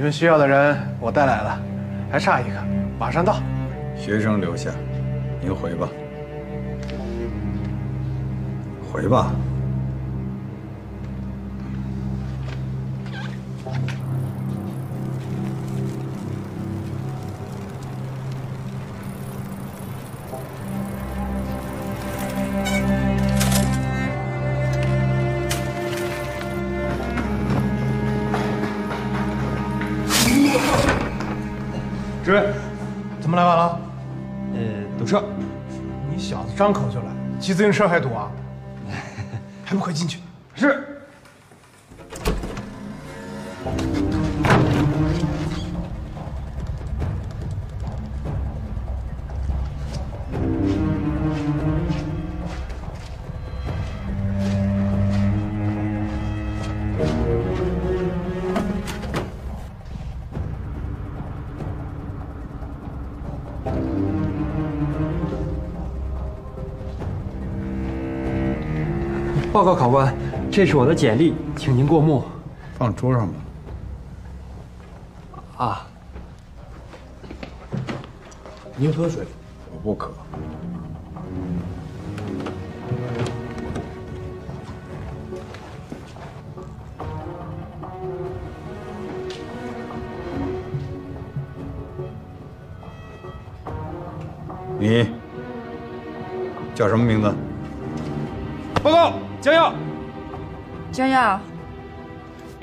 你们需要的人我带来了，还差一个，马上到。学生留下，您回吧。回吧。支位，怎么来晚了？呃，堵车。你小子张口就来，骑自行车还堵啊？还不快进去！是。报告考官，这是我的简历，请您过目。放桌上吧。啊，您喝水。我不渴。你叫什么名字？报告，江耀。江耀，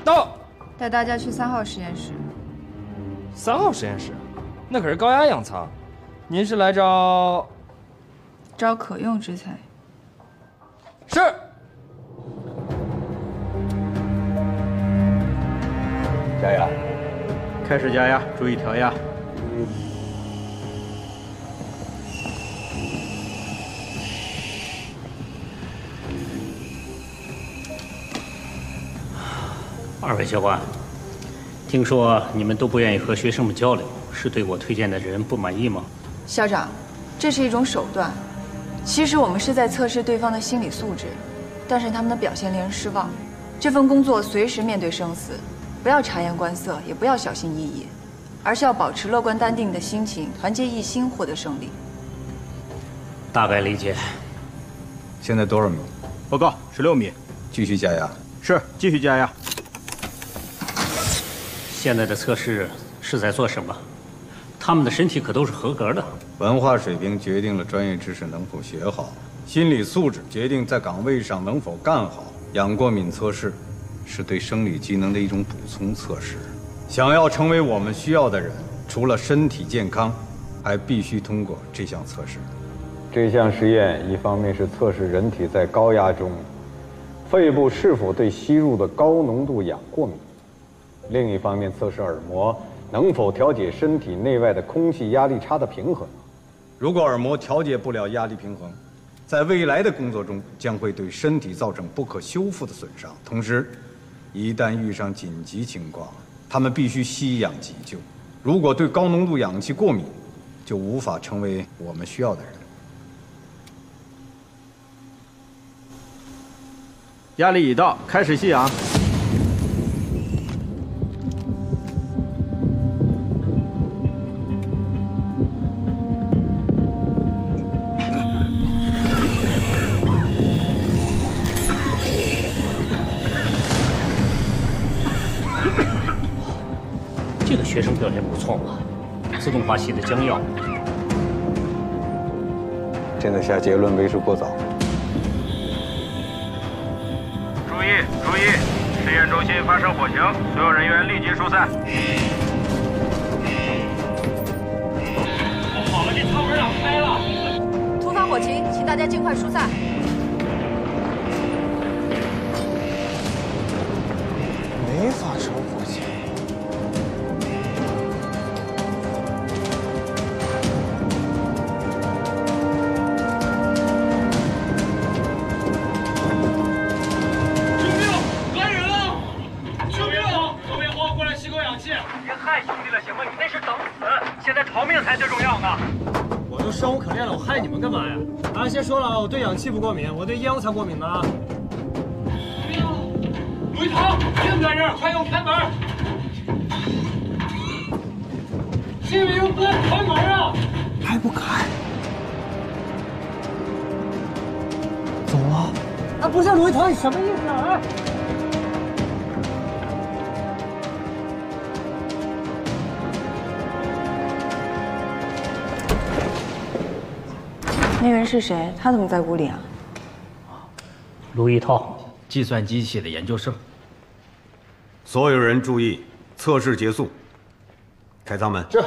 到。带大家去三号实验室。三号实验室，那可是高压氧舱。您是来找？招可用之才。是。加压，开始加压，注意调压。二位教官，听说你们都不愿意和学生们交流，是对我推荐的人不满意吗？校长，这是一种手段。其实我们是在测试对方的心理素质，但是他们的表现令人失望。这份工作随时面对生死，不要察言观色，也不要小心翼翼，而是要保持乐观淡定的心情，团结一心，获得胜利。大概理解。现在多少米？报告，十六米。继续加压。是，继续加压。现在的测试是在做什么？他们的身体可都是合格的。文化水平决定了专业知识能否学好，心理素质决定在岗位上能否干好。氧过敏测试是对生理机能的一种补充测试。想要成为我们需要的人，除了身体健康，还必须通过这项测试。这项实验一方面是测试人体在高压中，肺部是否对吸入的高浓度氧过敏。另一方面，测试耳膜能否调节身体内外的空气压力差的平衡。如果耳膜调节不了压力平衡，在未来的工作中将会对身体造成不可修复的损伤。同时，一旦遇上紧急情况，他们必须吸氧急救。如果对高浓度氧气过敏，就无法成为我们需要的人。压力已到，开始吸氧。这个学生表现不错嘛，自动化系的江耀。现在下结论为时过早。注意注意，实验中心发生火情，所有人员立即疏散。不好了，这舱门要开了！突发火情，请大家尽快疏散。没发生别害兄弟了，行吗？你那是等死，现在逃命才最重要呢。我都生无可恋了，我害你们干嘛呀？啊，先说了啊，我对氧气不过敏，我对烟雾才过敏呢啊！陆一堂，别在这儿，快给我开门！这边又不来开门啊！还不开？走啊！啊，不是卢一涛，你什么意思啊？那人是谁？他怎么在屋里啊？卢一涛，计算机系的研究生。所有人注意，测试结束，开舱门。是。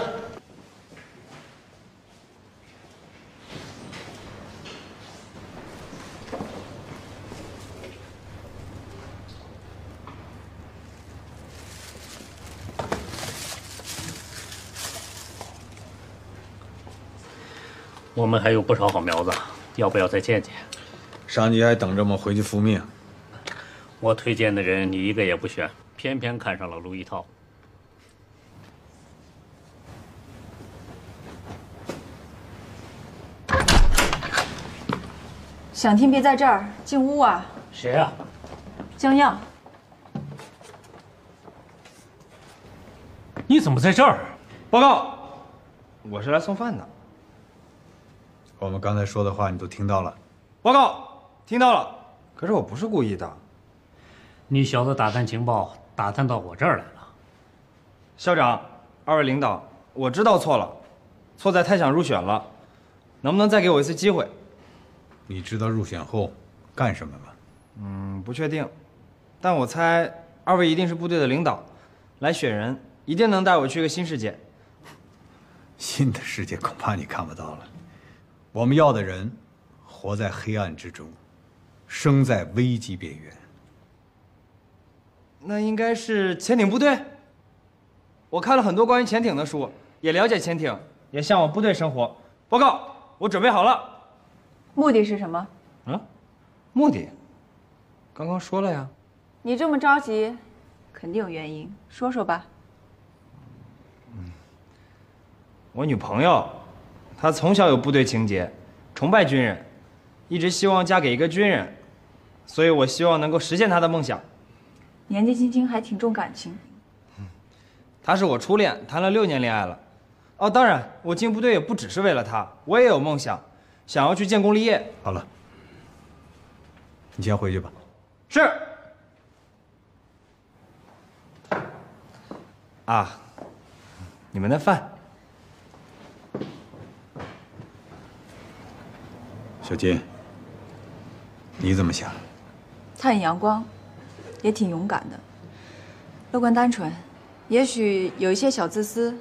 我们还有不少好苗子，要不要再见见？上级还等着我们回去复命。我推荐的人你一个也不选，偏偏看上了卢一涛。想听别在这儿，进屋啊！谁呀、江漾，你怎么在这儿？报告，我是来送饭的。我们刚才说的话你都听到了。报告，听到了。可是我不是故意的。你小子打探情报，打探到我这儿来了。校长，二位领导，我知道错了，错在太想入选了，能不能再给我一次机会？你知道入选后干什么吗？嗯，不确定，但我猜二位一定是部队的领导，来选人，一定能带我去个新世界。新的世界恐怕你看不到了。我们要的人，活在黑暗之中，生在危机边缘。那应该是潜艇部队。我看了很多关于潜艇的书，也了解潜艇，也向往部队生活。报告，我准备好了。目的是什么？啊？目的？刚刚说了呀。你这么着急，肯定有原因，说说吧。我女朋友，她从小有部队情节，崇拜军人，一直希望嫁给一个军人，所以我希望能够实现他的梦想。年纪轻轻还挺重感情。他是我初恋，谈了六年恋爱了。哦，当然，我进部队也不只是为了他，我也有梦想，想要去建功立业。好了，你先回去吧。是。啊，你们的饭。小金，你怎么想？他很阳光，也挺勇敢的，乐观单纯，也许有一些小自私，